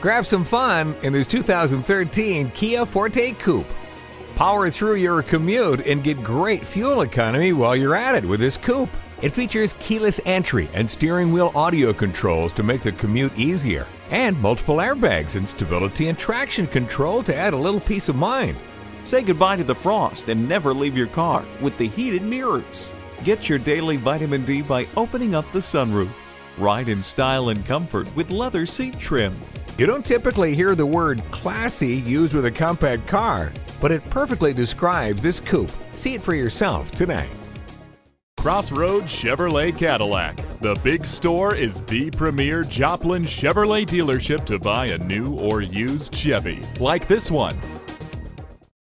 Grab some fun in this 2013 Kia Forte Koup. Power through your commute and get great fuel economy while you're at it with this coupe. It features keyless entry and steering wheel audio controls to make the commute easier, and multiple airbags and stability and traction control to add a little peace of mind. Say goodbye to the frost and never leave your car with the heated mirrors. Get your daily vitamin D by opening up the sunroof. Ride in style and comfort with leather seat trim. You don't typically hear the word classy used with a compact car, but it perfectly describes this coupe. See it for yourself today. Crossroads Chevrolet Cadillac. The big store is the premier Joplin Chevrolet dealership to buy a new or used Chevy, like this one.